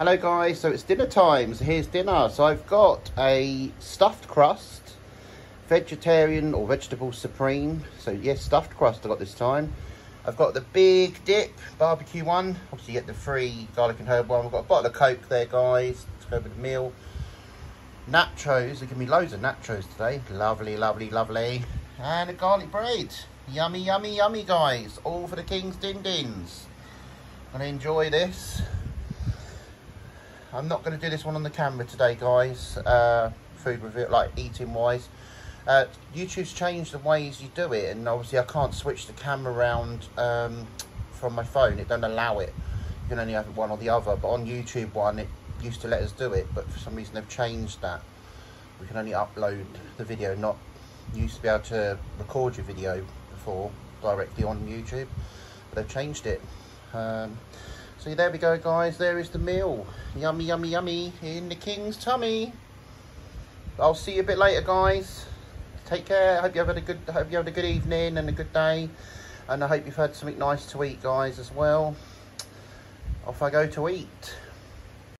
Hello guys, so it's dinner time, so here's dinner. So I've got a stuffed crust, vegetarian or vegetable supreme. So yes, stuffed crust I got this time. I've got the big dip, barbecue one. Obviously you get the free garlic and herb one. We've got a bottle of Coke there guys, to go with the meal. Nachos, they give me loads of nachos today. Lovely, lovely, lovely. And a garlic bread. Yummy, yummy, yummy guys. All for the King's Din Dins. Gonna enjoy this. I'm not going to do this one on the camera today, guys. Uh, food review, like eating wise. Uh, YouTube's changed the ways you do it, and obviously I can't switch the camera around um, from my phone. It don't allow it. You can only have one or the other. But on YouTube one, it used to let us do it, but for some reason they've changed that. We can only upload the video, not used to be able to record your video before directly on YouTube, but they've changed it. Um, so there we go, guys. There is the meal. Yummy, yummy, yummy in the king's tummy. I'll see you a bit later, guys. Take care. I hope you have a good. hope you had a good evening and a good day, and I hope you've had something nice to eat, guys, as well. Off I go to eat.